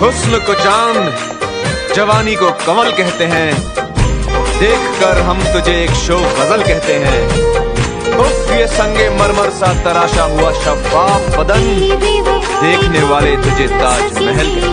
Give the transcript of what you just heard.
हुस्न को चाँद, जवानी को कमल कहते हैं। देखकर हम तुझे एक शो गज़ल कहते हैं। उफ ये संगे मरमर सा तराशा हुआ शफाफ बदन। देखने वाले तुझे ताज महल कहते हैं